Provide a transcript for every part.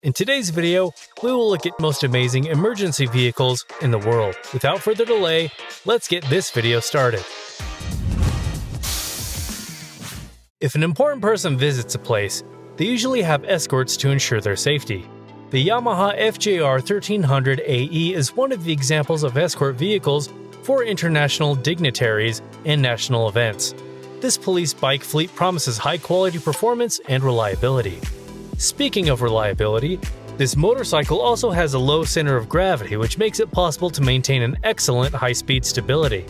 In today's video, we will look at most amazing emergency vehicles in the world. Without further delay, let's get this video started. If an important person visits a place, they usually have escorts to ensure their safety. The Yamaha FJR 1300 AE is one of the examples of escort vehicles for international dignitaries and national events. This police bike fleet promises high quality performance and reliability. Speaking of reliability, this motorcycle also has a low center of gravity which makes it possible to maintain an excellent high-speed stability.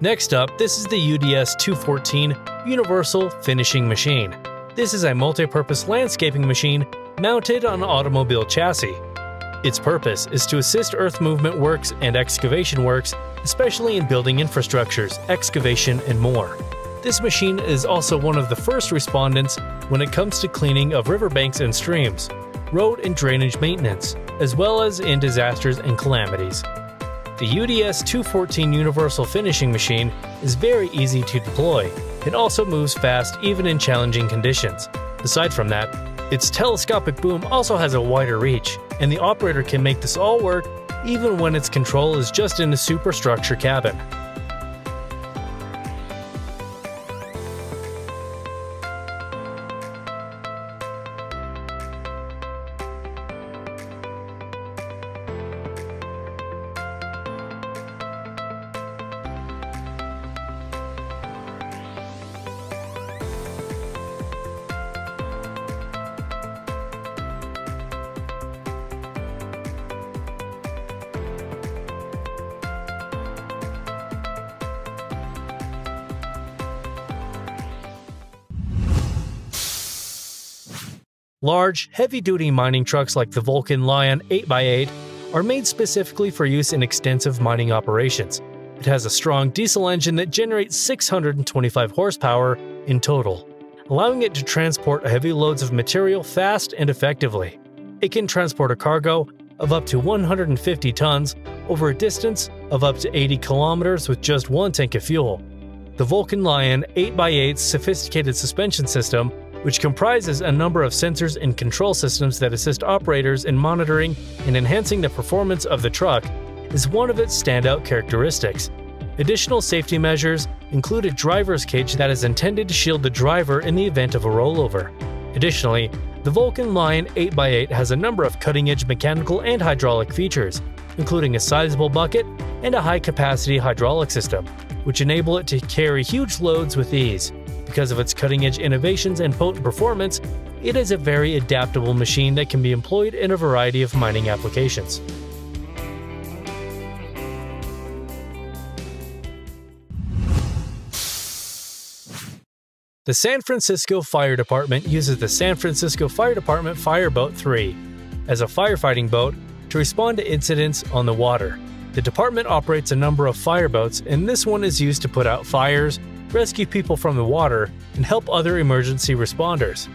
Next up, this is the UDS 214 Universal Finishing Machine. This is a multi-purpose landscaping machine mounted on an automobile chassis. Its purpose is to assist earth movement works and excavation works, especially in building infrastructures, excavation, and more. This machine is also one of the first respondents when it comes to cleaning of riverbanks and streams, road and drainage maintenance, as well as in disasters and calamities. The UDS 214 Universal Finishing Machine is very easy to deploy. It also moves fast even in challenging conditions. Aside from that, its telescopic boom also has a wider reach, and the operator can make this all work even when its control is just in a superstructure cabin. Large, heavy-duty mining trucks like the Vulcan Lion 8x8 are made specifically for use in extensive mining operations. It has a strong diesel engine that generates 625 horsepower in total, allowing it to transport heavy loads of material fast and effectively. It can transport a cargo of up to 150 tons over a distance of up to 80 kilometers with just one tank of fuel. The Vulcan Lion 8x8's sophisticated suspension system which comprises a number of sensors and control systems that assist operators in monitoring and enhancing the performance of the truck, is one of its standout characteristics. Additional safety measures include a driver's cage that is intended to shield the driver in the event of a rollover. Additionally, the Vulcan Lion 8x8 has a number of cutting-edge mechanical and hydraulic features, including a sizable bucket and a high-capacity hydraulic system, which enable it to carry huge loads with ease. Because of its cutting edge innovations and potent performance, it is a very adaptable machine that can be employed in a variety of mining applications. The San Francisco Fire Department uses the San Francisco Fire Department Fireboat 3 as a firefighting boat to respond to incidents on the water. The department operates a number of fireboats, and this one is used to put out fires, rescue people from the water, and help other emergency responders.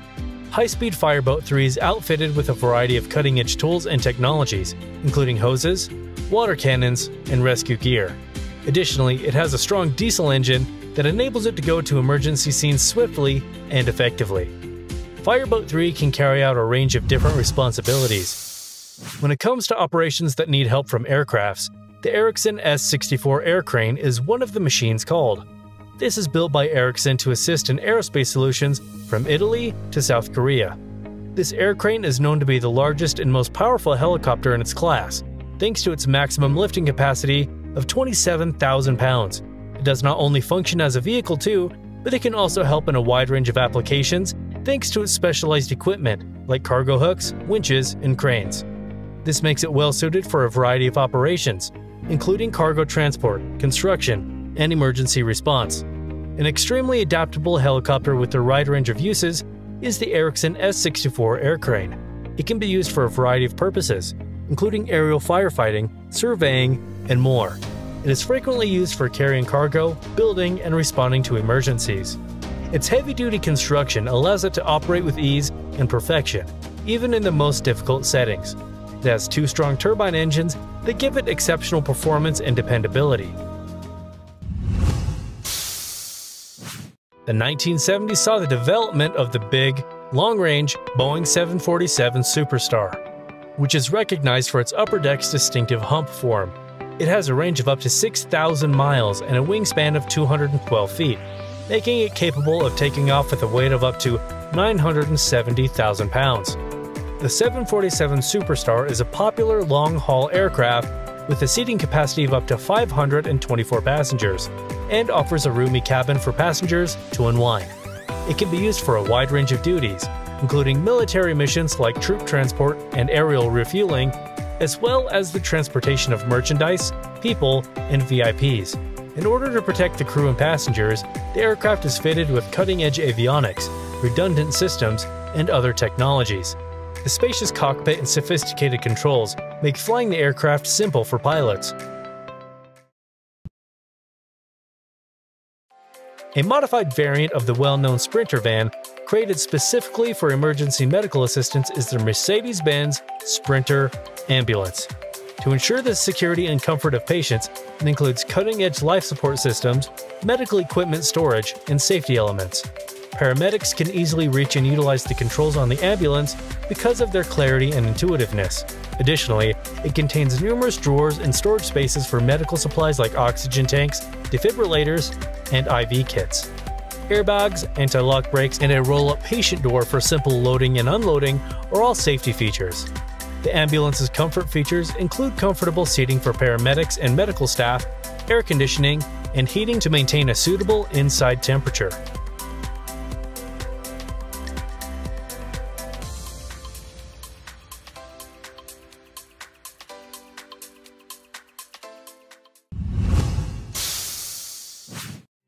High Speed Fireboat 3 is outfitted with a variety of cutting edge tools and technologies, including hoses, water cannons, and rescue gear. Additionally, it has a strong diesel engine that enables it to go to emergency scenes swiftly and effectively. Fireboat 3 can carry out a range of different responsibilities. When it comes to operations that need help from aircrafts, the Erickson S64 air crane is one of the machines called. This is built by Erickson to assist in aerospace solutions from Italy to South Korea. This air crane is known to be the largest and most powerful helicopter in its class, thanks to its maximum lifting capacity of 27,000 pounds. It does not only function as a vehicle too, but it can also help in a wide range of applications thanks to its specialized equipment like cargo hooks, winches, and cranes. This makes it well suited for a variety of operations, including cargo transport, construction, and emergency response. An extremely adaptable helicopter with a wide range of uses is the Erickson S64 air crane. It can be used for a variety of purposes, including aerial firefighting, surveying, and more. It is frequently used for carrying cargo, building, and responding to emergencies. Its heavy-duty construction allows it to operate with ease and perfection, even in the most difficult settings. It has two strong turbine engines that give it exceptional performance and dependability. The 1970s saw the development of the big, long-range Boeing 747 Superstar, which is recognized for its upper deck's distinctive hump form. It has a range of up to 6,000 miles and a wingspan of 212 feet, making it capable of taking off with a weight of up to 970,000 pounds. The 747 Superstar is a popular long-haul aircraft with a seating capacity of up to 524 passengers, and offers a roomy cabin for passengers to unwind. It can be used for a wide range of duties, including military missions like troop transport and aerial refueling, as well as the transportation of merchandise, people, and VIPs. In order to protect the crew and passengers, the aircraft is fitted with cutting-edge avionics, redundant systems, and other technologies. The spacious cockpit and sophisticated controls make flying the aircraft simple for pilots. A modified variant of the well-known Sprinter van, created specifically for emergency medical assistance is the Mercedes-Benz Sprinter Ambulance. To ensure the security and comfort of patients, it includes cutting-edge life support systems, medical equipment storage, and safety elements. Paramedics can easily reach and utilize the controls on the ambulance because of their clarity and intuitiveness. Additionally, it contains numerous drawers and storage spaces for medical supplies like oxygen tanks, defibrillators, and IV kits. Airbags, anti-lock brakes, and a roll-up patient door for simple loading and unloading are all safety features. The ambulance's comfort features include comfortable seating for paramedics and medical staff, air conditioning, and heating to maintain a suitable inside temperature.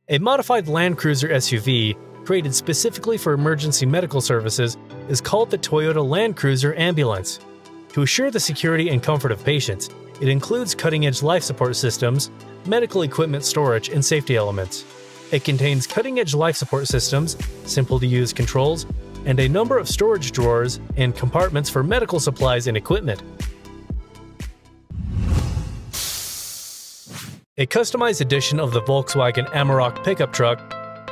A modified Land Cruiser SUV, created specifically for emergency medical services, is called the Toyota Land Cruiser Ambulance. To assure the security and comfort of patients, it includes cutting-edge life support systems, medical equipment storage, and safety elements. It contains cutting-edge life support systems, simple-to-use controls, and a number of storage drawers and compartments for medical supplies and equipment. A customized edition of the Volkswagen Amarok pickup truck,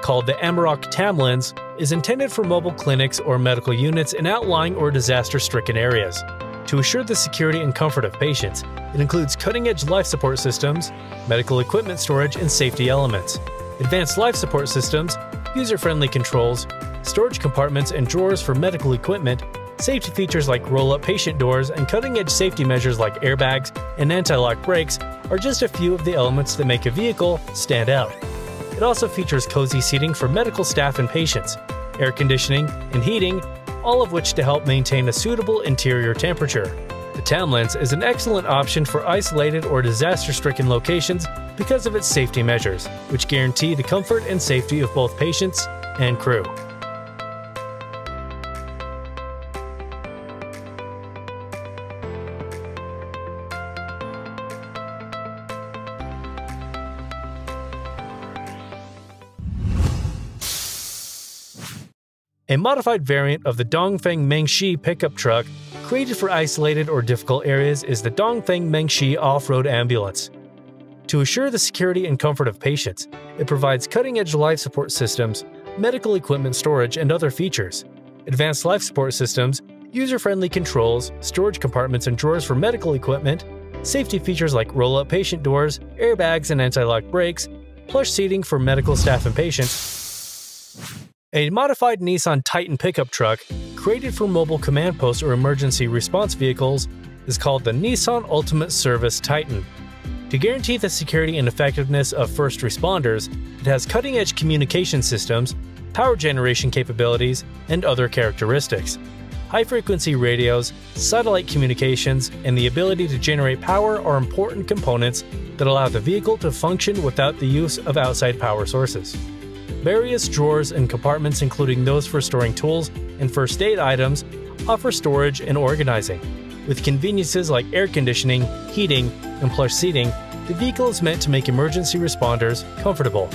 called the Amarok Tamlins, is intended for mobile clinics or medical units in outlying or disaster-stricken areas. To assure the security and comfort of patients, it includes cutting-edge life support systems, medical equipment storage, and safety elements. Advanced life support systems, user-friendly controls, storage compartments and drawers for medical equipment, safety features like roll-up patient doors, and cutting-edge safety measures like airbags and anti-lock brakes are just a few of the elements that make a vehicle stand out. It also features cozy seating for medical staff and patients, air conditioning, and heating, all of which to help maintain a suitable interior temperature. The Tamlins is an excellent option for isolated or disaster-stricken locations because of its safety measures, which guarantee the comfort and safety of both patients and crew. A modified variant of the Dongfeng Mengshi pickup truck, created for isolated or difficult areas, is the Dongfeng Mengshi Off-Road Ambulance. To assure the security and comfort of patients, it provides cutting-edge life support systems, medical equipment storage, and other features. Advanced life support systems, user-friendly controls, storage compartments and drawers for medical equipment, safety features like roll-up patient doors, airbags and anti-lock brakes, plush seating for medical staff and patients, a modified Nissan Titan pickup truck, created for mobile command posts or emergency response vehicles, is called the Nissan Ultimate Service Titan. To guarantee the security and effectiveness of first responders, it has cutting-edge communication systems, power generation capabilities, and other characteristics. High-frequency radios, satellite communications, and the ability to generate power are important components that allow the vehicle to function without the use of outside power sources. Various drawers and compartments, including those for storing tools and first aid items, offer storage and organizing. With conveniences like air conditioning, heating, and plush seating, the vehicle is meant to make emergency responders comfortable.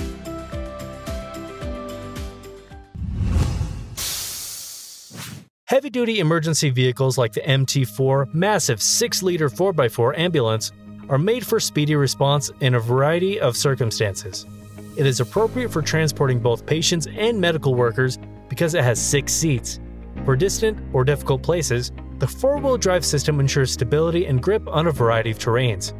Heavy-duty emergency vehicles like the MT4 massive 6-liter 4x4 ambulance are made for speedy response in a variety of circumstances. It is appropriate for transporting both patients and medical workers because it has six seats. For distant or difficult places, the four wheel drive system ensures stability and grip on a variety of terrains.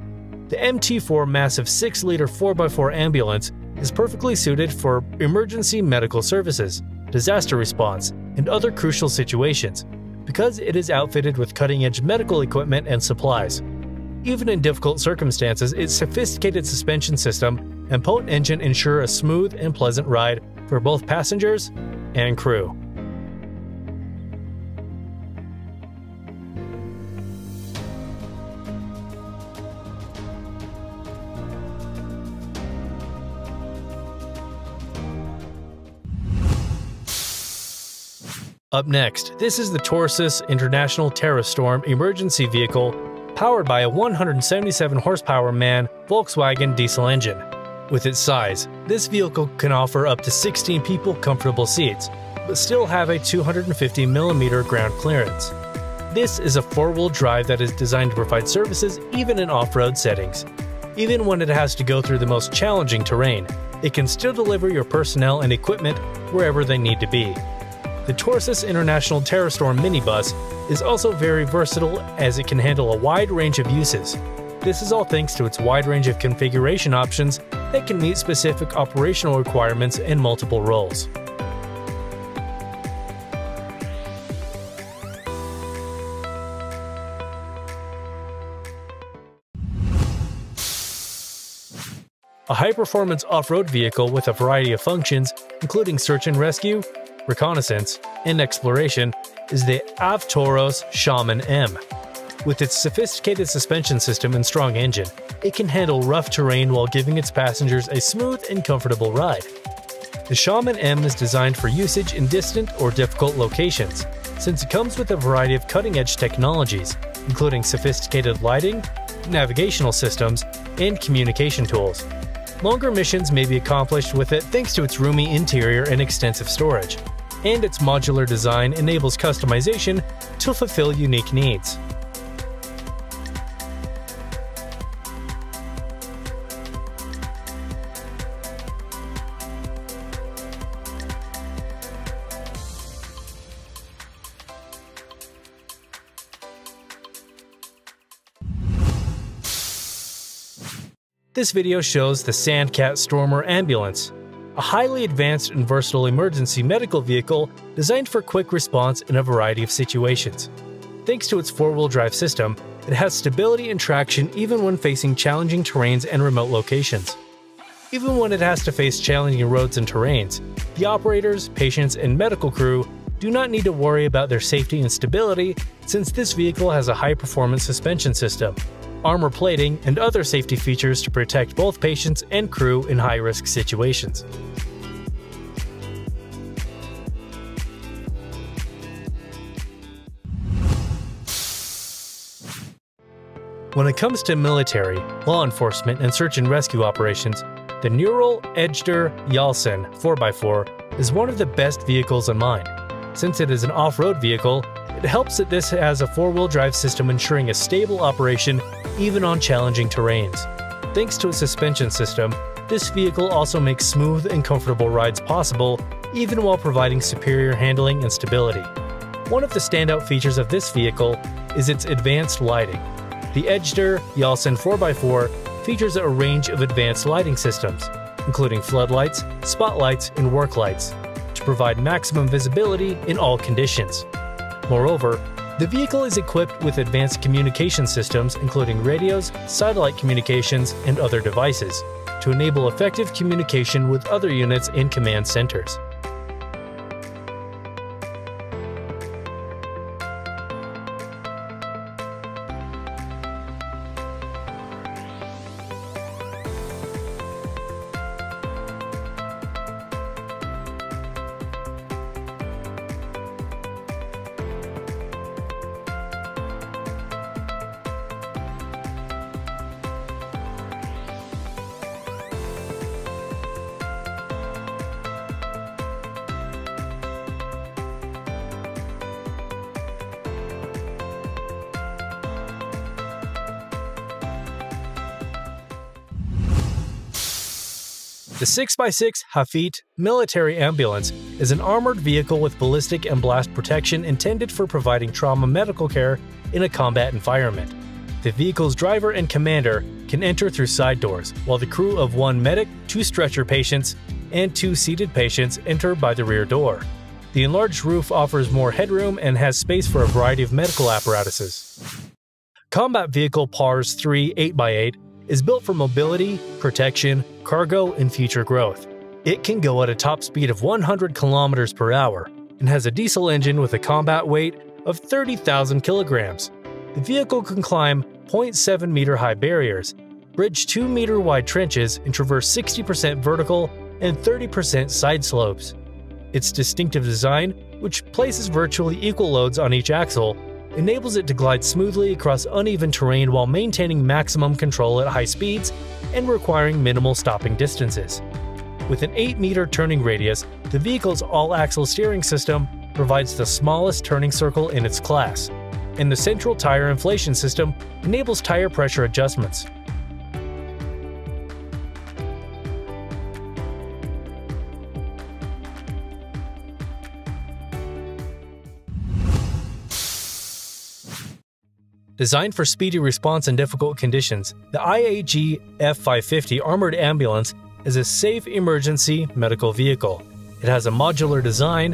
The MT4 massive 6 liter 4x4 ambulance is perfectly suited for emergency medical services, disaster response, and other crucial situations because it is outfitted with cutting edge medical equipment and supplies. Even in difficult circumstances, its sophisticated suspension system and potent engine ensure a smooth and pleasant ride for both passengers and crew. Up next, this is the Torsus International TerraStorm emergency vehicle powered by a 177 horsepower MAN Volkswagen diesel engine. With its size, this vehicle can offer up to 16 people comfortable seats, but still have a 250mm ground clearance. This is a four-wheel drive that is designed to provide services even in off-road settings. Even when it has to go through the most challenging terrain, it can still deliver your personnel and equipment wherever they need to be. The Torsus International TerraStorm minibus is also very versatile as it can handle a wide range of uses. This is all thanks to its wide range of configuration options that can meet specific operational requirements in multiple roles. A high-performance off-road vehicle with a variety of functions, including search and rescue, reconnaissance, and exploration is the Avtoros Shaman M. With its sophisticated suspension system and strong engine, it can handle rough terrain while giving its passengers a smooth and comfortable ride. The Shaman M is designed for usage in distant or difficult locations, since it comes with a variety of cutting-edge technologies, including sophisticated lighting, navigational systems, and communication tools. Longer missions may be accomplished with it thanks to its roomy interior and extensive storage and its modular design enables customization to fulfill unique needs. This video shows the Sandcat Stormer ambulance, a highly advanced and versatile emergency medical vehicle designed for quick response in a variety of situations. Thanks to its four-wheel drive system, it has stability and traction even when facing challenging terrains and remote locations. Even when it has to face challenging roads and terrains, the operators, patients, and medical crew do not need to worry about their safety and stability since this vehicle has a high-performance suspension system, armor plating, and other safety features to protect both patients and crew in high-risk situations. When it comes to military, law enforcement, and search and rescue operations, the Nurol Ejder Yalçın 4x4 is one of the best vehicles in mind. Since it is an off-road vehicle, it helps that this has a four-wheel drive system ensuring a stable operation even on challenging terrains. Thanks to its suspension system, this vehicle also makes smooth and comfortable rides possible even while providing superior handling and stability. One of the standout features of this vehicle is its advanced lighting. The Ejder Yalçın 4x4 features a range of advanced lighting systems, including floodlights, spotlights, and work lights, to provide maximum visibility in all conditions. Moreover, the vehicle is equipped with advanced communication systems including radios, satellite communications, and other devices, to enable effective communication with other units in command centers. The 6x6 Hafeet military ambulance is an armored vehicle with ballistic and blast protection intended for providing trauma medical care in a combat environment. The vehicle's driver and commander can enter through side doors, while the crew of one medic, two stretcher patients, and two seated patients enter by the rear door. The enlarged roof offers more headroom and has space for a variety of medical apparatuses. Combat Vehicle PARS 3 8x8 is built for mobility, protection, cargo, and future growth. It can go at a top speed of 100 kilometers per hour and has a diesel engine with a combat weight of 30,000 kilograms. The vehicle can climb 0.7 meter high barriers, bridge 2 meter wide trenches, and traverse 60% vertical and 30% side slopes. Its distinctive design, which places virtually equal loads on each axle, enables it to glide smoothly across uneven terrain while maintaining maximum control at high speeds and requiring minimal stopping distances. With an 8 meter turning radius, the vehicle's all axle steering system provides the smallest turning circle in its class, and the central tire inflation system enables tire pressure adjustments. Designed for speedy response in difficult conditions, the IAG F550 Armored Ambulance is a safe emergency medical vehicle. It has a modular design,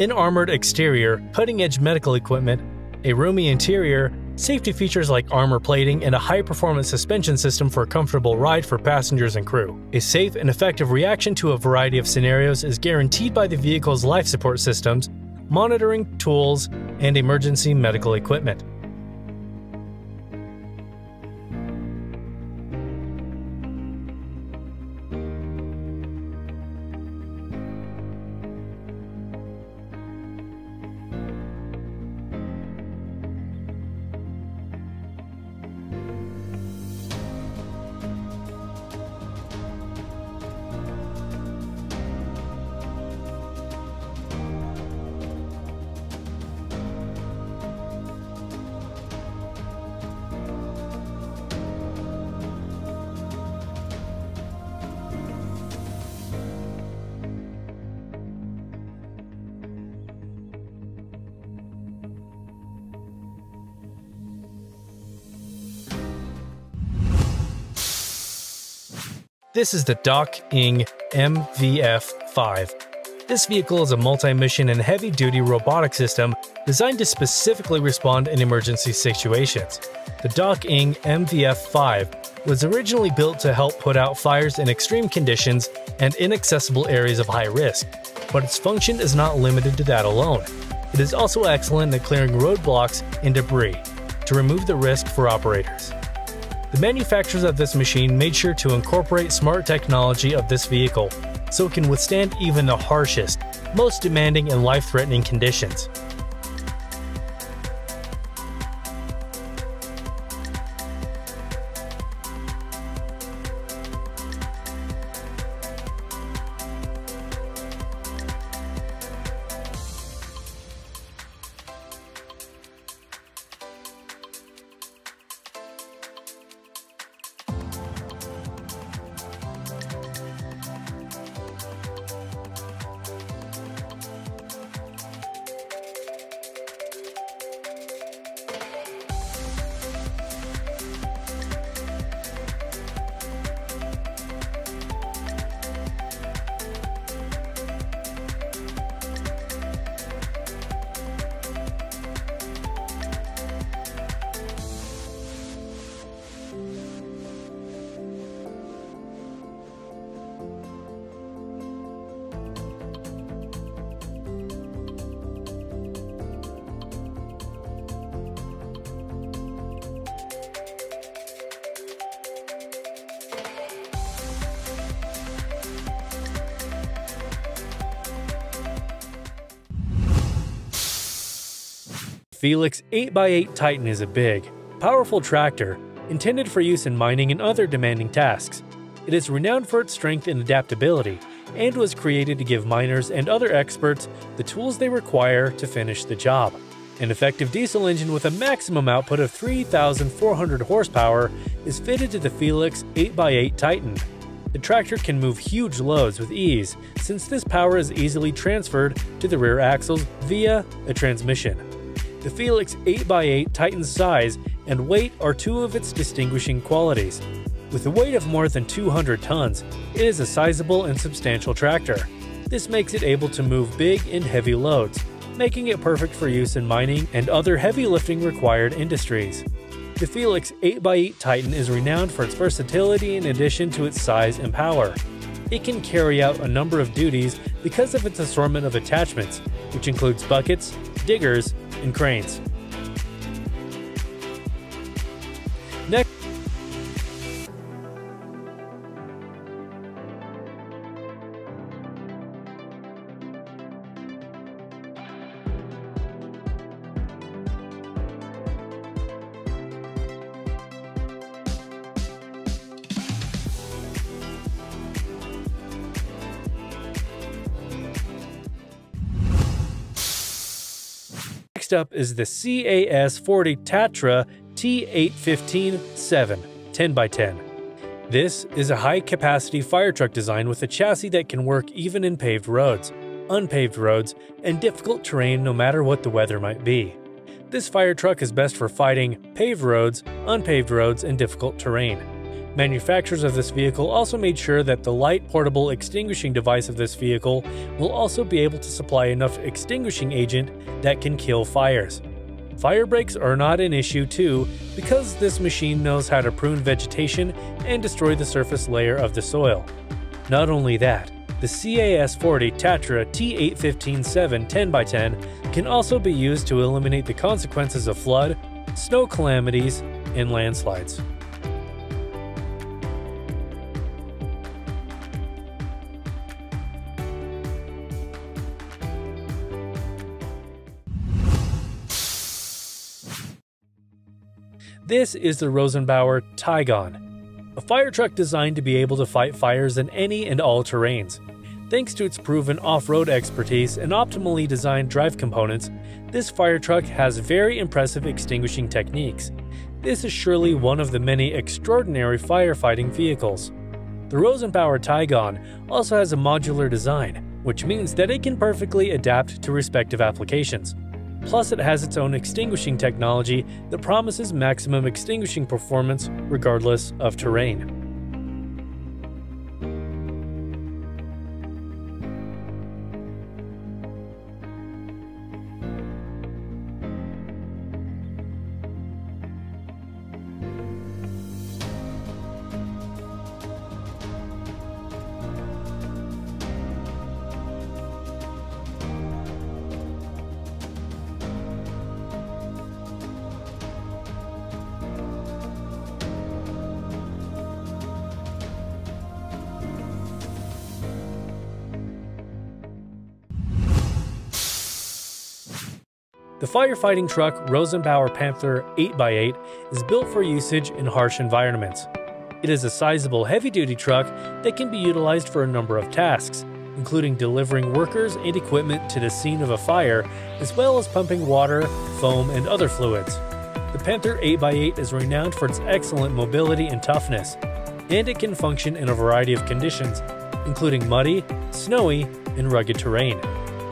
an armored exterior, cutting edge medical equipment, a roomy interior, safety features like armor plating, and a high performance suspension system for a comfortable ride for passengers and crew. A safe and effective reaction to a variety of scenarios is guaranteed by the vehicle's life support systems, monitoring tools, and emergency medical equipment. This is the DOK-ING MVF-5. This vehicle is a multi-mission and heavy-duty robotic system designed to specifically respond in emergency situations. The DOK-ING MVF-5 was originally built to help put out fires in extreme conditions and inaccessible areas of high risk, but its function is not limited to that alone. It is also excellent at clearing roadblocks and debris to remove the risk for operators. The manufacturers of this machine made sure to incorporate smart technology of this vehicle so it can withstand even the harshest, most demanding and life-threatening conditions. Felix 8x8 Titan is a big, powerful tractor intended for use in mining and other demanding tasks. It is renowned for its strength and adaptability, and was created to give miners and other experts the tools they require to finish the job. An effective diesel engine with a maximum output of 3,400 horsepower is fitted to the Felix 8x8 Titan. The tractor can move huge loads with ease, since this power is easily transferred to the rear axles via a transmission. The Felix 8x8 Titan's size and weight are two of its distinguishing qualities. With a weight of more than 200 tons, it is a sizable and substantial tractor. This makes it able to move big and heavy loads, making it perfect for use in mining and other heavy lifting required industries. The Felix 8x8 Titan is renowned for its versatility in addition to its size and power. It can carry out a number of duties because of its assortment of attachments, which includes buckets, diggers, and cranes. Next up is the CAS40 Tatra T815-7 10x10. This is a high-capacity fire truck design with a chassis that can work even in paved roads, unpaved roads, and difficult terrain no matter what the weather might be. This fire truck is best for fighting paved roads, unpaved roads, and difficult terrain. Manufacturers of this vehicle also made sure that the light portable extinguishing device of this vehicle will also be able to supply enough extinguishing agent that can kill fires. Fire breaks are not an issue too because this machine knows how to prune vegetation and destroy the surface layer of the soil. Not only that, the CAS40 Tatra T815-7 10x10 can also be used to eliminate the consequences of flood, snow calamities, and landslides. This is the Rosenbauer Tigon, a fire truck designed to be able to fight fires in any and all terrains. Thanks to its proven off-road expertise and optimally designed drive components, this fire truck has very impressive extinguishing techniques. This is surely one of the many extraordinary firefighting vehicles. The Rosenbauer Tigon also has a modular design, which means that it can perfectly adapt to respective applications. Plus, it has its own extinguishing technology that promises maximum extinguishing performance regardless of terrain. The firefighting truck Rosenbauer Panther 8x8 is built for usage in harsh environments. It is a sizable heavy-duty truck that can be utilized for a number of tasks, including delivering workers and equipment to the scene of a fire, as well as pumping water, foam, and other fluids. The Panther 8x8 is renowned for its excellent mobility and toughness, and it can function in a variety of conditions, including muddy, snowy, and rugged terrain.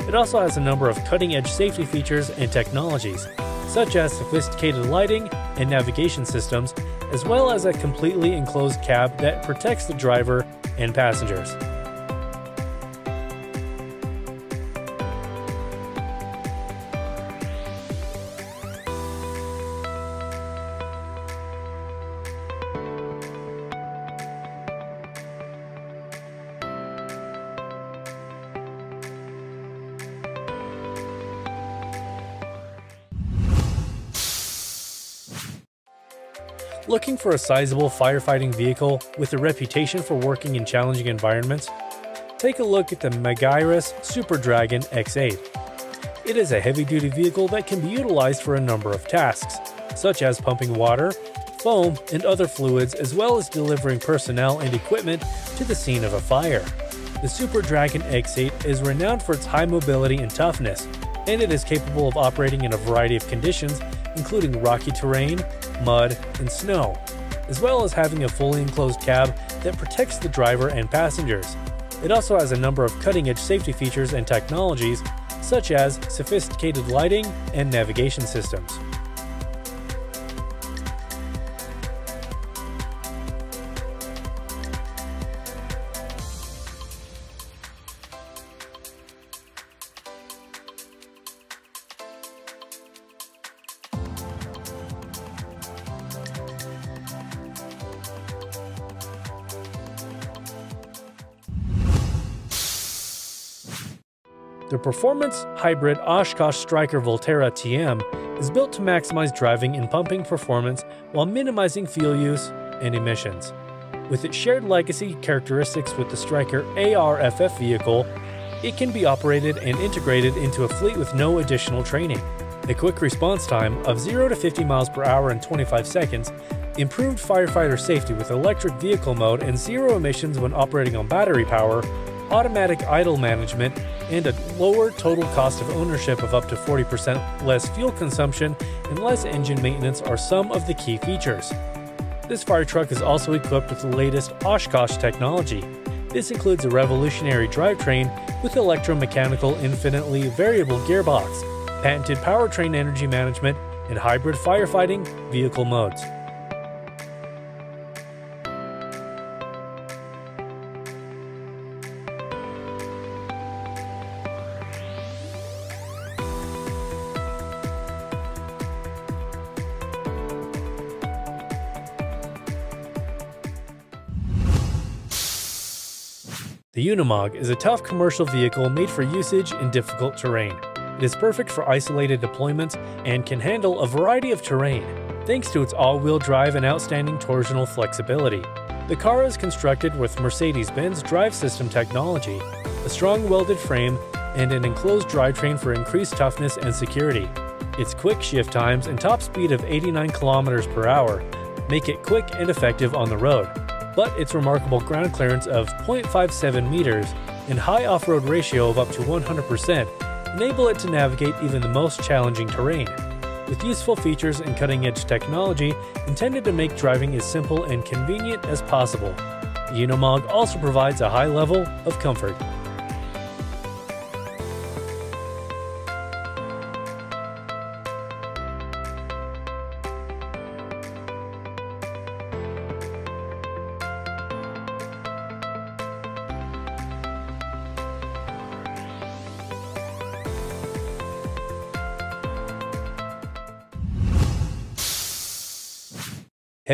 It also has a number of cutting-edge safety features and technologies, such as sophisticated lighting and navigation systems, as well as a completely enclosed cab that protects the driver and passengers. Looking for a sizable firefighting vehicle with a reputation for working in challenging environments? Take a look at the Magirus Super Dragon X8. It is a heavy-duty vehicle that can be utilized for a number of tasks, such as pumping water, foam, and other fluids as well as delivering personnel and equipment to the scene of a fire. The Super Dragon X8 is renowned for its high mobility and toughness, and it is capable of operating in a variety of conditions including rocky terrain, mud, and snow. as well as having a fully enclosed cab that protects the driver and passengers. It also has a number of cutting-edge safety features and technologies, such as sophisticated lighting and navigation systems. Performance hybrid Oshkosh Striker Volterra TM is built to maximize driving and pumping performance while minimizing fuel use and emissions. With its shared legacy characteristics with the Striker ARFF vehicle, it can be operated and integrated into a fleet with no additional training. A quick response time of 0 to 50 miles per hour in 25 seconds, improved firefighter safety with electric vehicle mode and zero emissions when operating on battery power automatic idle management, and a lower total cost of ownership of up to 40% less fuel consumption and less engine maintenance are some of the key features. This fire truck is also equipped with the latest Oshkosh technology. This includes a revolutionary drivetrain with electromechanical infinitely variable gearbox, patented powertrain energy management, and hybrid firefighting vehicle modes. Unimog is a tough commercial vehicle made for usage in difficult terrain. It is perfect for isolated deployments and can handle a variety of terrain, thanks to its all-wheel drive and outstanding torsional flexibility. The car is constructed with Mercedes-Benz drive system technology, a strong welded frame, and an enclosed drivetrain for increased toughness and security. Its quick shift times and top speed of 89 km per hour make it quick and effective on the road but its remarkable ground clearance of 0.57 meters and high off-road ratio of up to 100% enable it to navigate even the most challenging terrain, with useful features and cutting-edge technology intended to make driving as simple and convenient as possible. The Unimog also provides a high level of comfort.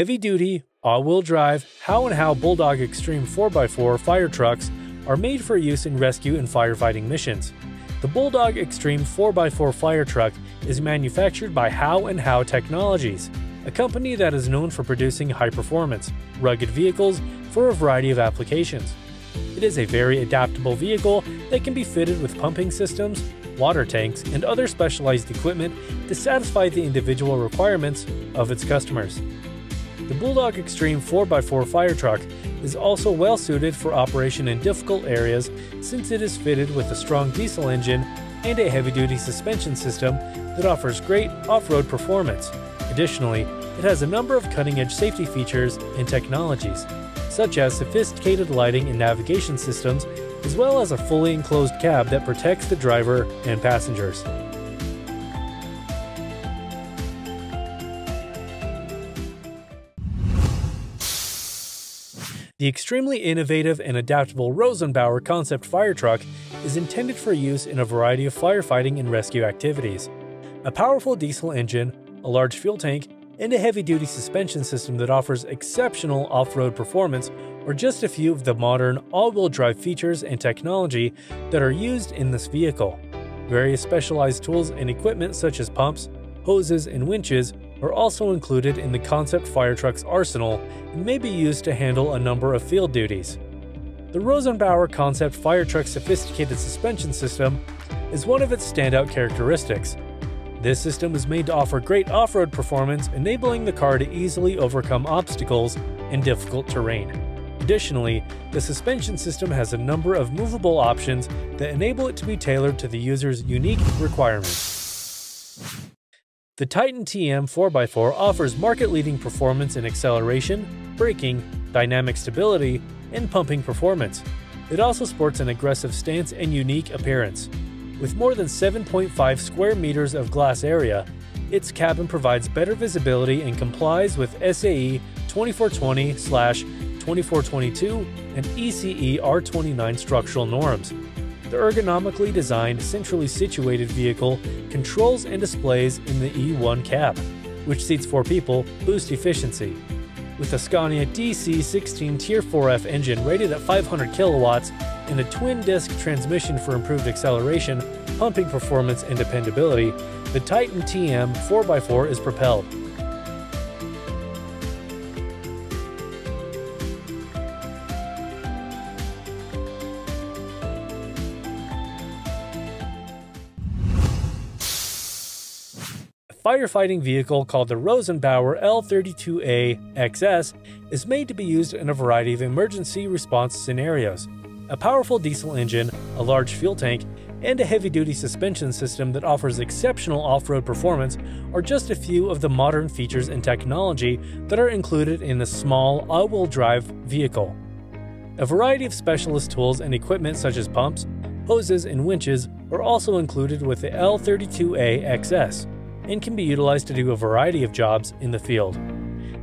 Heavy duty, all wheel drive, Howe and Howe Bulldog Extreme 4x4 fire trucks are made for use in rescue and firefighting missions. The Bulldog Extreme 4x4 fire truck is manufactured by Howe and Howe Technologies, a company that is known for producing high performance, rugged vehicles for a variety of applications. It is a very adaptable vehicle that can be fitted with pumping systems, water tanks, and other specialized equipment to satisfy the individual requirements of its customers. The Bulldog Extreme 4x4 fire truck is also well suited for operation in difficult areas since it is fitted with a strong diesel engine and a heavy-duty suspension system that offers great off-road performance. Additionally, it has a number of cutting-edge safety features and technologies, such as sophisticated lighting and navigation systems, as well as a fully enclosed cab that protects the driver and passengers. The extremely innovative and adaptable Rosenbauer concept fire truck is intended for use in a variety of firefighting and rescue activities. A powerful diesel engine, a large fuel tank, and a heavy-duty suspension system that offers exceptional off-road performance are just a few of the modern all-wheel drive features and technology that are used in this vehicle. Various specialized tools and equipment such as pumps, hoses, and winches are also included in the concept fire truck's arsenal and may be used to handle a number of field duties. The Rosenbauer concept fire truck's sophisticated suspension system is one of its standout characteristics. This system is made to offer great off-road performance, enabling the car to easily overcome obstacles in difficult terrain. Additionally, the suspension system has a number of movable options that enable it to be tailored to the user's unique requirements. The Titan TM 4x4 offers market-leading performance in acceleration, braking, dynamic stability, and pumping performance. It also sports an aggressive stance and unique appearance. With more than 7.5 square meters of glass area, its cabin provides better visibility and complies with SAE 2420-2422 and ECE R29 structural norms. The ergonomically designed, centrally situated vehicle controls and displays in the E1 cab, which seats four people, boost efficiency. With a Scania DC16 Tier 4F engine rated at 500 kilowatts and a twin-disc transmission for improved acceleration, pumping performance, and dependability, the Titan TM 4x4 is propelled. Firefighting vehicle called the Rosenbauer L32A XS is made to be used in a variety of emergency response scenarios. A powerful diesel engine, a large fuel tank, and a heavy duty suspension system that offers exceptional off road performance are just a few of the modern features and technology that are included in the small all wheel drive vehicle. A variety of specialist tools and equipment such as pumps, hoses, and winches are also included with the L32A XS and can be utilized to do a variety of jobs in the field.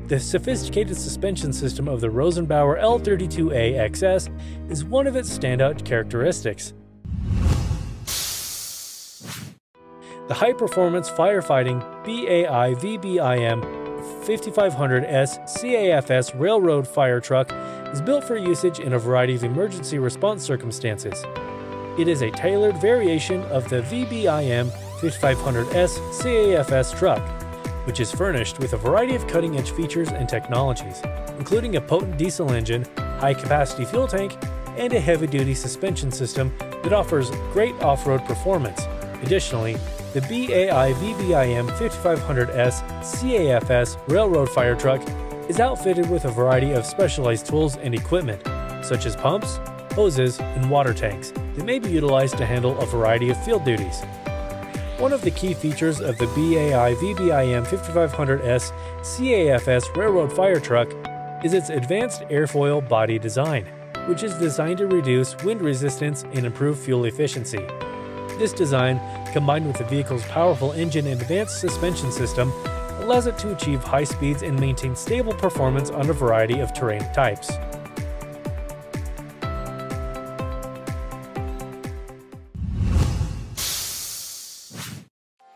The sophisticated suspension system of the Rosenbauer L32A XS is one of its standout characteristics. The high performance firefighting BAI VBIM 5500S CAFS railroad fire truck is built for usage in a variety of emergency response circumstances. It is a tailored variation of the VBIM 5500S CAFS truck, which is furnished with a variety of cutting-edge features and technologies, including a potent diesel engine, high-capacity fuel tank, and a heavy-duty suspension system that offers great off-road performance. Additionally, the BAI VBIM 5500S CAFS railroad fire truck is outfitted with a variety of specialized tools and equipment, such as pumps, hoses, and water tanks that may be utilized to handle a variety of field duties. One of the key features of the BAI VBIM 5500S CAFS railroad fire truck is its advanced airfoil body design, which is designed to reduce wind resistance and improve fuel efficiency. This design, combined with the vehicle's powerful engine and advanced suspension system, allows it to achieve high speeds and maintain stable performance on a variety of terrain types.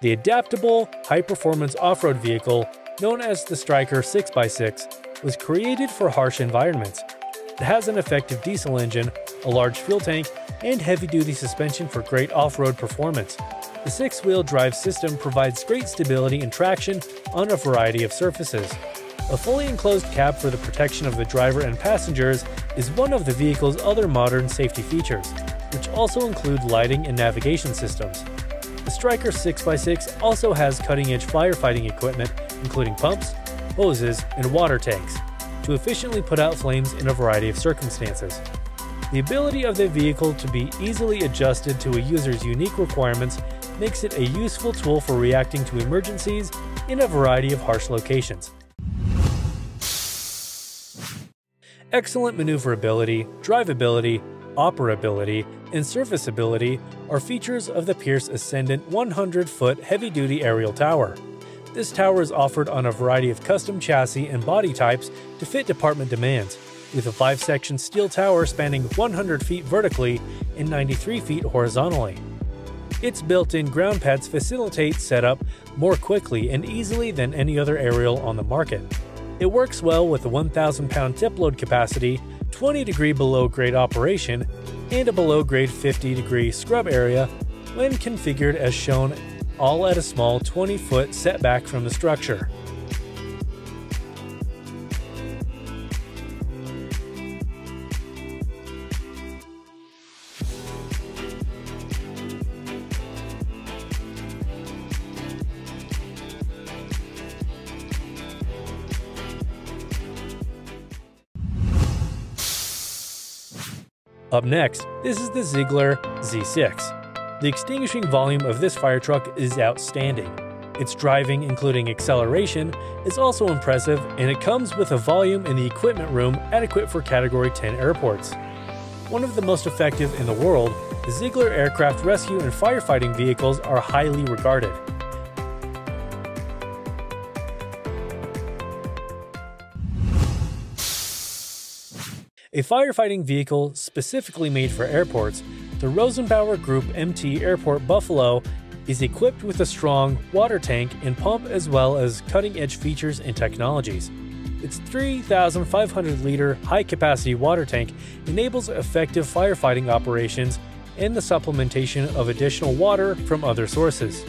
The adaptable, high-performance off-road vehicle, known as the Striker 6x6, was created for harsh environments. It has an effective diesel engine, a large fuel tank, and heavy-duty suspension for great off-road performance. The six-wheel drive system provides great stability and traction on a variety of surfaces. A fully enclosed cab for the protection of the driver and passengers is one of the vehicle's other modern safety features, which also include lighting and navigation systems. The Striker 6x6 also has cutting-edge firefighting equipment, including pumps, hoses, and water tanks, to efficiently put out flames in a variety of circumstances. The ability of the vehicle to be easily adjusted to a user's unique requirements makes it a useful tool for reacting to emergencies in a variety of harsh locations. Excellent maneuverability, drivability, operability, and serviceability are features of the Pierce Ascendant 100-foot heavy-duty aerial tower. This tower is offered on a variety of custom chassis and body types to fit department demands, with a 5-section steel tower spanning 100 feet vertically and 93 feet horizontally. Its built-in ground pads facilitate setup more quickly and easily than any other aerial on the market. It works well with a 1,000 pound tip load capacity 20 degree below grade operation, and a below grade 50 degree scrub area when configured as shown all at a small 20 foot setback from the structure. Up next, this is the Ziegler Z6. The extinguishing volume of this fire truck is outstanding. Its driving, including acceleration, is also impressive, and it comes with a volume in the equipment room adequate for Category 10 airports. One of the most effective in the world, the Ziegler aircraft rescue and firefighting vehicles are highly regarded. A firefighting vehicle specifically made for airports, the Rosenbauer Group MT Airport Buffalo is equipped with a strong water tank and pump as well as cutting-edge features and technologies. Its 3,500 liter high capacity water tank enables effective firefighting operations and the supplementation of additional water from other sources.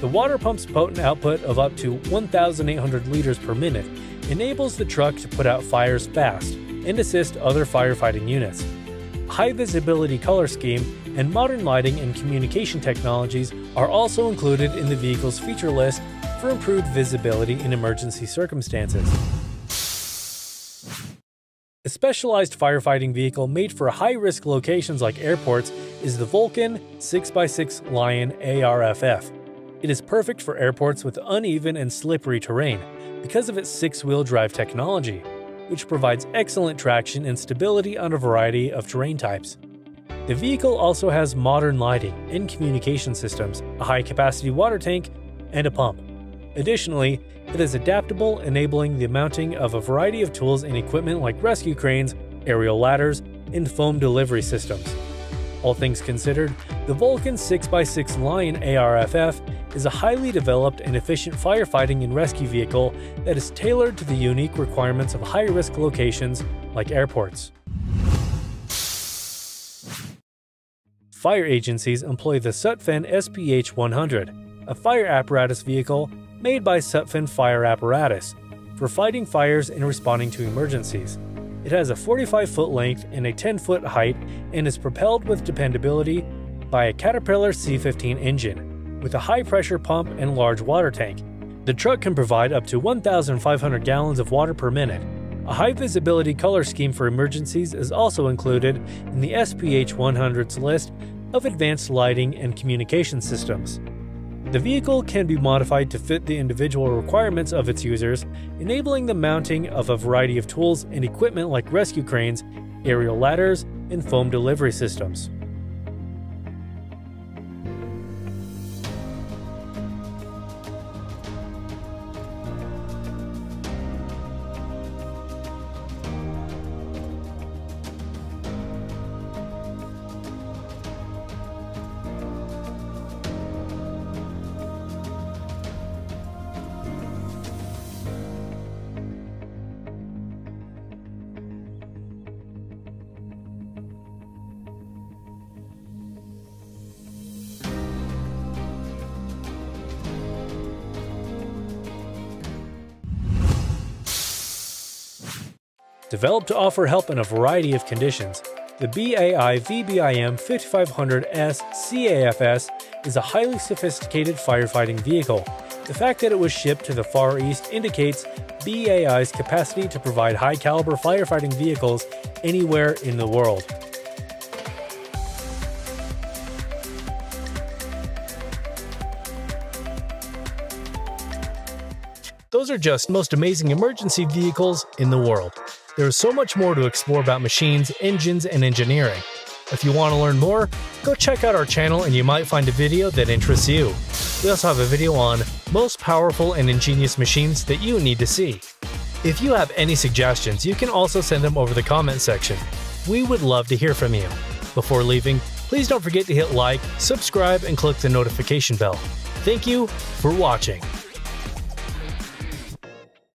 The water pump's potent output of up to 1,800 liters per minute enables the truck to put out fires fast and assist other firefighting units. High visibility color scheme and modern lighting and communication technologies are also included in the vehicle's feature list for improved visibility in emergency circumstances. A specialized firefighting vehicle made for high-risk locations like airports is the Vulcan 6x6 Lion ARFF. It is perfect for airports with uneven and slippery terrain because of its six-wheel drive technology which provides excellent traction and stability on a variety of terrain types. The vehicle also has modern lighting and communication systems, a high-capacity water tank, and a pump. Additionally, it is adaptable, enabling the mounting of a variety of tools and equipment like rescue cranes, aerial ladders, and foam delivery systems. All things considered, the Vulcan 6x6 Lion ARFF is a highly developed and efficient firefighting and rescue vehicle that is tailored to the unique requirements of high-risk locations like airports. Fire agencies employ the Sutphen SPH-100, a fire apparatus vehicle made by Sutphen Fire Apparatus, for fighting fires and responding to emergencies. It has a 45 foot length and a 10 foot height and is propelled with dependability by a Caterpillar C15 engine, with a high pressure pump and large water tank. The truck can provide up to 1,500 gallons of water per minute. A high visibility color scheme for emergencies is also included in the SPH 100's list of advanced lighting and communication systems. The vehicle can be modified to fit the individual requirements of its users, enabling the mounting of a variety of tools and equipment like rescue cranes, aerial ladders, and foam delivery systems. Developed to offer help in a variety of conditions, the BAI VBIM 5500S CAFS is a highly sophisticated firefighting vehicle. The fact that it was shipped to the Far East indicates BAI's capacity to provide high caliber firefighting vehicles anywhere in the world. Those are just most amazing emergency vehicles in the world. There is so much more to explore about machines, engines, and engineering. If you want to learn more, go check out our channel and you might find a video that interests you. We also have a video on most powerful and ingenious machines that you need to see. If you have any suggestions, you can also send them over the comment section. We would love to hear from you. Before leaving, please don't forget to hit like, subscribe, and click the notification bell. Thank you for watching.